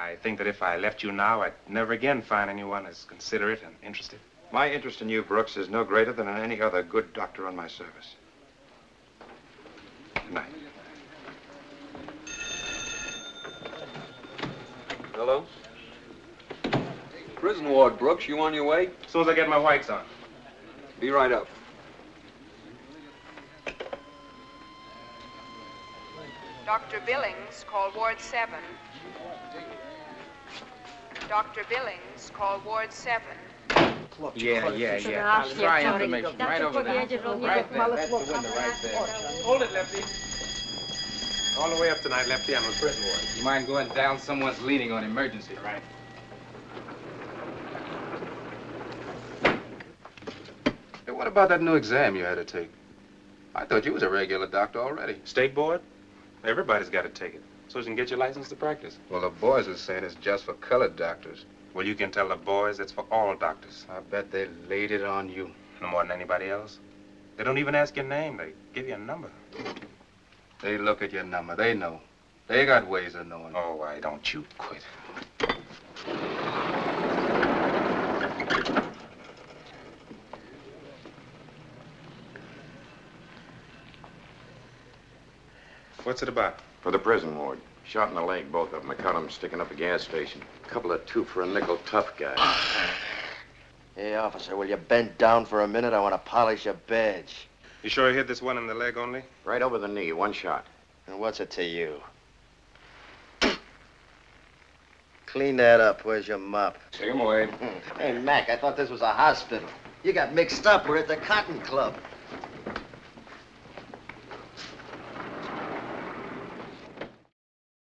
I think that if I left you now, I'd never again find anyone as considerate and interested. My interest in you, Brooks, is no greater than in any other good doctor on my service. Good night. Hello? Prison ward, Brooks. You on your way? As soon as I get my whites on. Be right up. Dr. Billings, call Ward 7. Dr. Billings, call Ward 7. Yeah, yeah, yeah. Try information right over there. Right there. That's the window right there. Hold it, Lefty. All the way up tonight, Lefty. I'm a prison ward. You mind going down? Someone's leaning on emergency, right? Hey, what about that new exam you had to take? I thought you was a regular doctor already. State board? Everybody's got to take it. So you can get your license to practice. Well, the boys are saying it's just for colored doctors. Well, you can tell the boys it's for all doctors. I bet they laid it on you. No more than anybody else. They don't even ask your name. They give you a number. They look at your number. They know. They got ways of knowing. Oh, why don't you quit? What's it about? For the prison ward. Shot in the leg, both of them. I caught them sticking up a gas station. Couple of two for a nickel tough guys. Hey, officer, will you bend down for a minute? I want to polish your badge. You sure you hit this one in the leg only? Right over the knee, one shot. And what's it to you? Clean that up. Where's your mop? Take him away. Hey, Mac, I thought this was a hospital. You got mixed up. We're at the Cotton Club.